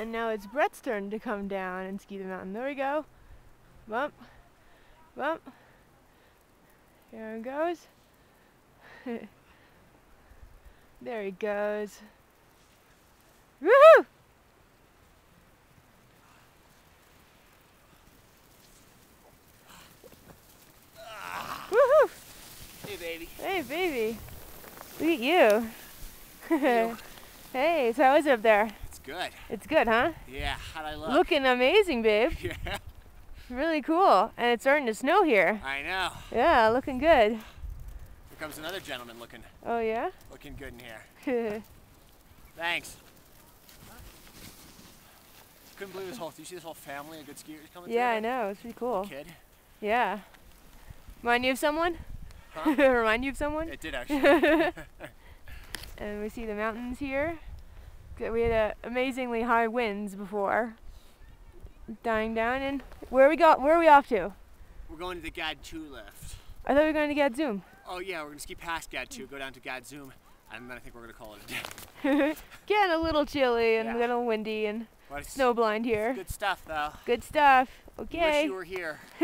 And now it's Brett's turn to come down and ski the mountain. There we go. Bump. Bump. Here he goes. there he goes. Woohoo! Woohoo! Hey, baby. Hey, baby. Look at you. you. hey, so how is it up there? It's good. It's good, huh? Yeah, how'd I look? Looking amazing, babe. Yeah, Really cool. And it's starting to snow here. I know. Yeah, looking good. Here comes another gentleman looking Oh, yeah? looking good in here. Thanks. Couldn't believe this whole. Do You see this whole family of good skiers coming yeah, I know. It's pretty cool. Kid. Yeah. Remind you of someone? Huh? Remind you of someone? It did actually. and we see the mountains here. We had uh, amazingly high winds before. Dying down and where are we got where are we off to? we're going to the Gad 2 lift. I thought we were going to Gadzoom. Oh yeah, we're gonna ski past Gad 2, go down to Gadzoom, and then I think we're gonna call it a day. Getting a little chilly and Yeah. a little windy and snow blind here. good stuff though. Good stuff. Okay. Wish you were here.